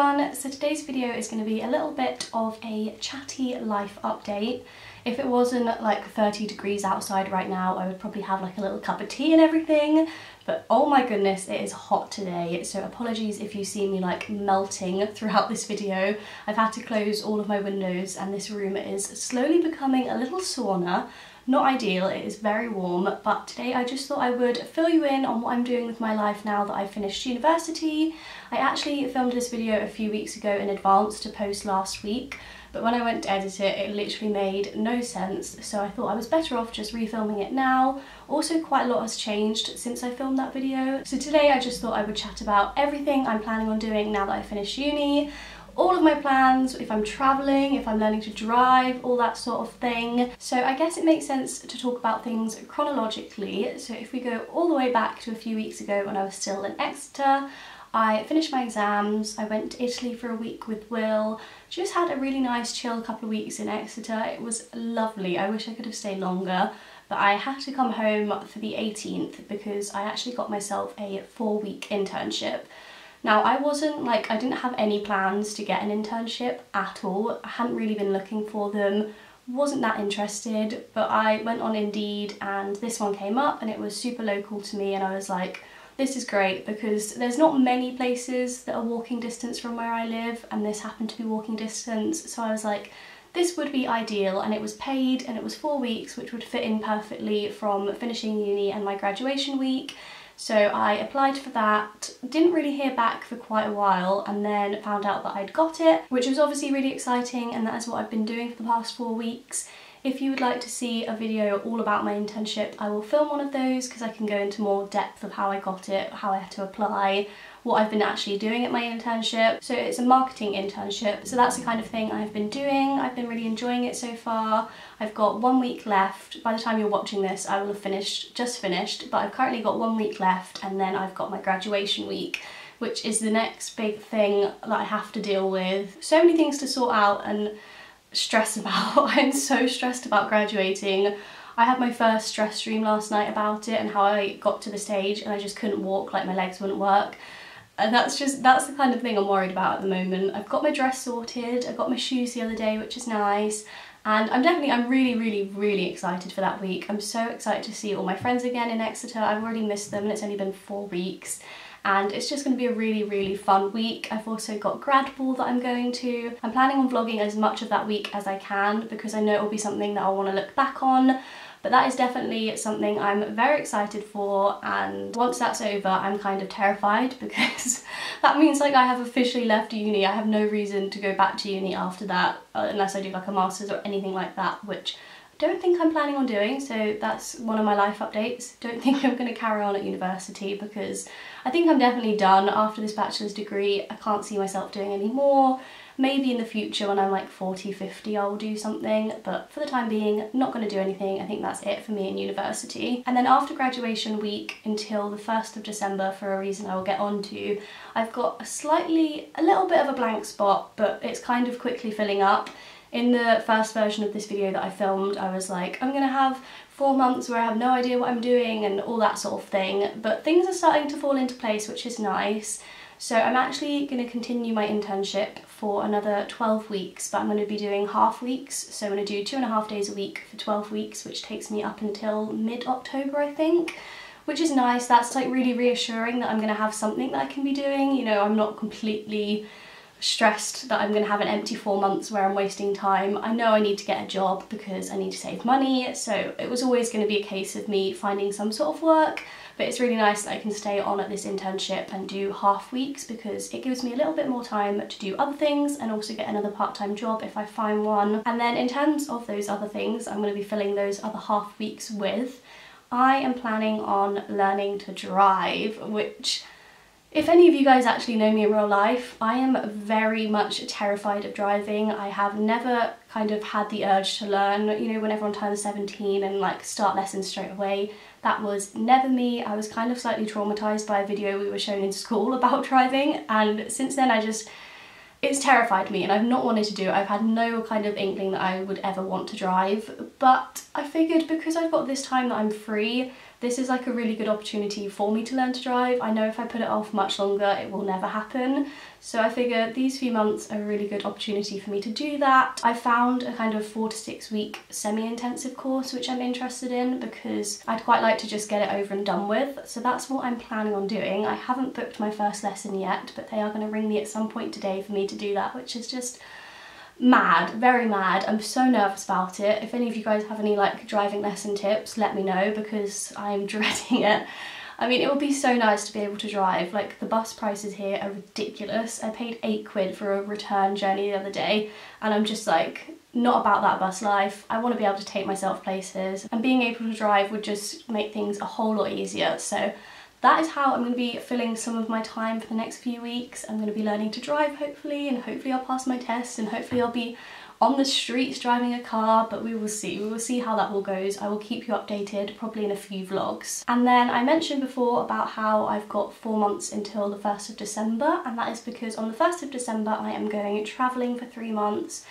everyone, so today's video is going to be a little bit of a chatty life update. If it wasn't like 30 degrees outside right now, I would probably have like a little cup of tea and everything, but oh my goodness, it is hot today, so apologies if you see me like melting throughout this video. I've had to close all of my windows and this room is slowly becoming a little sauna, not ideal, it is very warm, but today I just thought I would fill you in on what I'm doing with my life now that I've finished university. I actually filmed this video a few weeks ago in advance to post last week, but when I went to edit it, it literally made no sense, so I thought I was better off just refilming it now. Also, quite a lot has changed since I filmed that video. So today I just thought I would chat about everything I'm planning on doing now that I finished uni, all of my plans, if I'm travelling, if I'm learning to drive, all that sort of thing. So I guess it makes sense to talk about things chronologically. So if we go all the way back to a few weeks ago when I was still in Exeter, I finished my exams, I went to Italy for a week with Will, just had a really nice chill couple of weeks in Exeter. It was lovely. I wish I could have stayed longer, but I had to come home for the 18th because I actually got myself a four week internship. Now I wasn't like, I didn't have any plans to get an internship at all. I hadn't really been looking for them, wasn't that interested, but I went on Indeed and this one came up and it was super local to me and I was like, this is great because there's not many places that are walking distance from where I live and this happened to be walking distance. So I was like this would be ideal. And it was paid and it was four weeks which would fit in perfectly from finishing uni and my graduation week so I applied for that, didn't really hear back for quite a while and then found out that I'd got it, which was obviously really exciting and that is what I've been doing for the past four weeks. If you would like to see a video all about my internship, I will film one of those because I can go into more depth of how I got it, how I had to apply, what I've been actually doing at my internship. So it's a marketing internship, so that's the kind of thing I've been doing. I've been really enjoying it so far. I've got one week left. By the time you're watching this, I will have finished, just finished, but I've currently got one week left and then I've got my graduation week which is the next big thing that I have to deal with. So many things to sort out and stressed about. I'm so stressed about graduating. I had my first stress stream last night about it and how I got to the stage and I just couldn't walk, like my legs wouldn't work. And that's just, that's the kind of thing I'm worried about at the moment. I've got my dress sorted, I got my shoes the other day, which is nice. And I'm definitely, I'm really, really, really excited for that week. I'm so excited to see all my friends again in Exeter. I've already missed them and it's only been four weeks and it's just going to be a really really fun week. I've also got grad ball that I'm going to. I'm planning on vlogging as much of that week as I can because I know it will be something that I'll want to look back on but that is definitely something I'm very excited for and once that's over I'm kind of terrified because that means like I have officially left uni. I have no reason to go back to uni after that uh, unless I do like a master's or anything like that which don't think I'm planning on doing, so that's one of my life updates. Don't think I'm going to carry on at university because I think I'm definitely done after this bachelor's degree. I can't see myself doing any more. Maybe in the future when I'm like 40, 50 I'll do something, but for the time being, not going to do anything. I think that's it for me in university. And then after graduation week until the 1st of December, for a reason I will get on to, I've got a slightly, a little bit of a blank spot, but it's kind of quickly filling up. In the first version of this video that I filmed, I was like, I'm gonna have four months where I have no idea what I'm doing and all that sort of thing, but things are starting to fall into place, which is nice. So I'm actually going to continue my internship for another 12 weeks, but I'm going to be doing half weeks. So I'm going to do two and a half days a week for 12 weeks, which takes me up until mid-October, I think which is nice. That's like really reassuring that I'm going to have something that I can be doing. You know, I'm not completely stressed that I'm going to have an empty four months where I'm wasting time. I know I need to get a job because I need to save money, so it was always going to be a case of me finding some sort of work, but it's really nice that I can stay on at this internship and do half weeks because it gives me a little bit more time to do other things and also get another part-time job if I find one. And then in terms of those other things I'm going to be filling those other half weeks with, I am planning on learning to drive, which if any of you guys actually know me in real life, I am very much terrified of driving. I have never kind of had the urge to learn, you know, when everyone turns 17 and like start lessons straight away. That was never me. I was kind of slightly traumatized by a video we were shown in school about driving and since then I just, it's terrified me and I've not wanted to do it. I've had no kind of inkling that I would ever want to drive, but I figured because I've got this time that I'm free, this is like a really good opportunity for me to learn to drive. I know if I put it off much longer, it will never happen. So I figure these few months are a really good opportunity for me to do that. I found a kind of four to six week semi-intensive course which I'm interested in because I'd quite like to just get it over and done with. So that's what I'm planning on doing. I haven't booked my first lesson yet, but they are going to ring me at some point today for me to do that, which is just mad, very mad. I'm so nervous about it. If any of you guys have any like driving lesson tips, let me know because I'm dreading it. I mean, it would be so nice to be able to drive. Like, the bus prices here are ridiculous. I paid eight quid for a return journey the other day, and I'm just like, not about that bus life. I want to be able to take myself places, and being able to drive would just make things a whole lot easier. So that is how I'm going to be filling some of my time for the next few weeks. I'm going to be learning to drive hopefully and hopefully I'll pass my test and hopefully I'll be on the streets driving a car but we will see. We will see how that all goes. I will keep you updated probably in a few vlogs. And then i mentioned before about how i've got four months until the 1st of december and that is because on the 1st of december i am going traveling for three months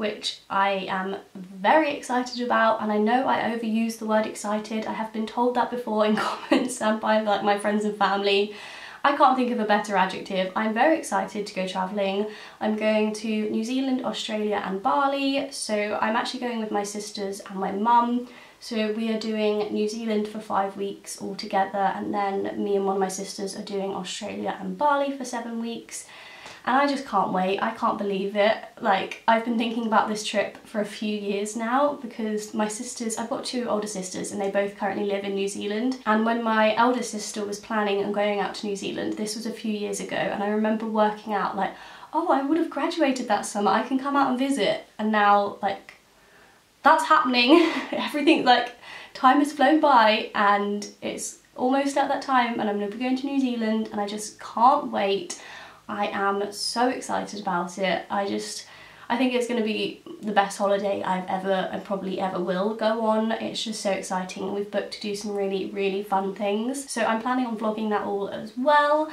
which I am very excited about and I know I overuse the word excited. I have been told that before in comments and by like my friends and family. I can't think of a better adjective. I'm very excited to go travelling. I'm going to New Zealand, Australia and Bali. So I'm actually going with my sisters and my mum. So we are doing New Zealand for five weeks all together and then me and one of my sisters are doing Australia and Bali for seven weeks and I just can't wait. I can't believe it. Like, I've been thinking about this trip for a few years now because my sisters, I've got two older sisters and they both currently live in New Zealand. And when my elder sister was planning on going out to New Zealand, this was a few years ago, and I remember working out like, oh, I would have graduated that summer, I can come out and visit. And now, like, that's happening. Everything, like, time has flown by and it's almost at that time and I'm going to be going to New Zealand and I just can't wait. I am so excited about it. I just, I think it's going to be the best holiday I've ever and probably ever will go on. It's just so exciting we've booked to do some really, really fun things. So I'm planning on vlogging that all as well.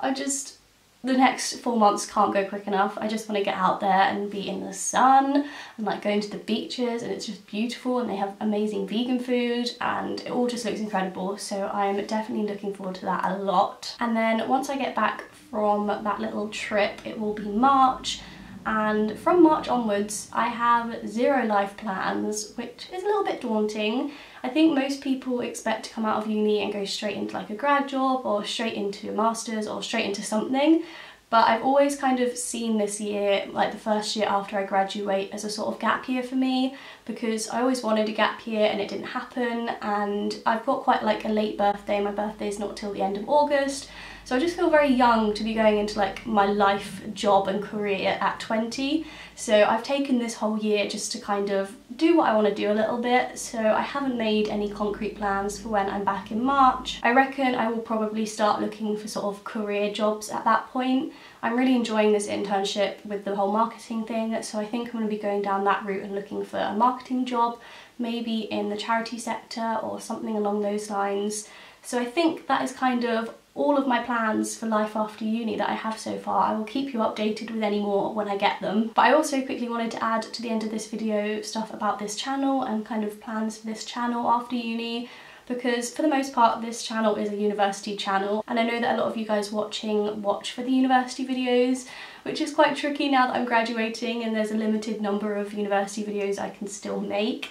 I just, the next four months can't go quick enough. I just want to get out there and be in the sun and like going to the beaches and it's just beautiful and they have amazing vegan food and it all just looks incredible. So I'm definitely looking forward to that a lot. And then once I get back from that little trip, it will be March and from March onwards I have zero life plans which is a little bit daunting. I think most people expect to come out of uni and go straight into like a grad job or straight into a master's or straight into something but I've always kind of seen this year, like the first year after I graduate, as a sort of gap year for me because I always wanted a gap year and it didn't happen and I've got quite like a late birthday, my birthday's not till the end of August so I just feel very young to be going into like my life, job and career at 20. So I've taken this whole year just to kind of do what I want to do a little bit. So I haven't made any concrete plans for when I'm back in March. I reckon I will probably start looking for sort of career jobs at that point. I'm really enjoying this internship with the whole marketing thing. So I think I'm going to be going down that route and looking for a marketing job, maybe in the charity sector or something along those lines. So I think that is kind of all of my plans for life after uni that I have so far. I will keep you updated with any more when I get them. But I also quickly wanted to add to the end of this video stuff about this channel and kind of plans for this channel after uni because for the most part this channel is a university channel and I know that a lot of you guys watching watch for the university videos which is quite tricky now that I'm graduating and there's a limited number of university videos I can still make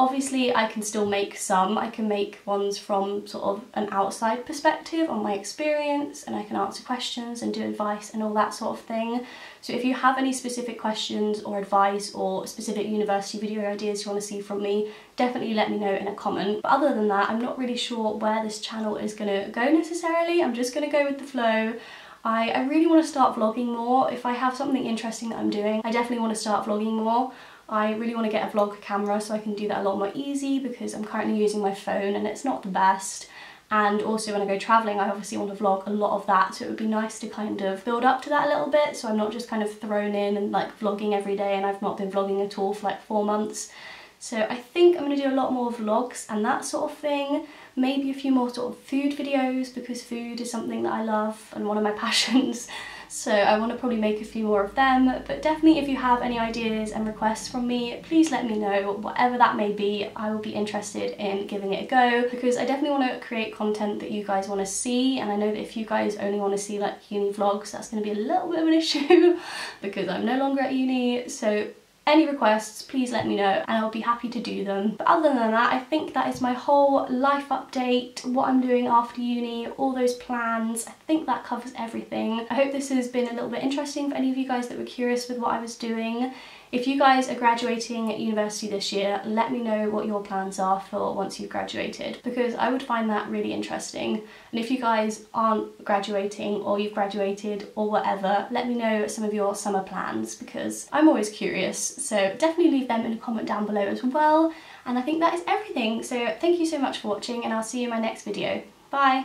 Obviously I can still make some, I can make ones from sort of an outside perspective on my experience and I can answer questions and do advice and all that sort of thing. So if you have any specific questions or advice or specific university video ideas you want to see from me, definitely let me know in a comment. But other than that, I'm not really sure where this channel is going to go necessarily. I'm just going to go with the flow. I, I really want to start vlogging more. If I have something interesting that I'm doing, I definitely want to start vlogging more. I really want to get a vlog camera so I can do that a lot more easy because I'm currently using my phone and it's not the best and also when I go travelling I obviously want to vlog a lot of that so it would be nice to kind of build up to that a little bit so I'm not just kind of thrown in and like vlogging every day and I've not been vlogging at all for like four months. So I think I'm going to do a lot more vlogs and that sort of thing. Maybe a few more sort of food videos because food is something that I love and one of my passions. So I want to probably make a few more of them but definitely if you have any ideas and requests from me please let me know. Whatever that may be I will be interested in giving it a go because I definitely want to create content that you guys want to see and I know that if you guys only want to see like uni vlogs that's going to be a little bit of an issue because I'm no longer at uni. So any requests, please let me know and I'll be happy to do them. But other than that, I think that is my whole life update, what I'm doing after uni, all those plans. I think that covers everything. I hope this has been a little bit interesting for any of you guys that were curious with what I was doing. If you guys are graduating at university this year, let me know what your plans are for once you've graduated because I would find that really interesting. And if you guys aren't graduating or you've graduated or whatever, let me know some of your summer plans because I'm always curious. So definitely leave them in a comment down below as well. And I think that is everything. So thank you so much for watching and I'll see you in my next video. Bye!